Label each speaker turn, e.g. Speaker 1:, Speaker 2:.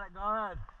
Speaker 1: got it. Go ahead.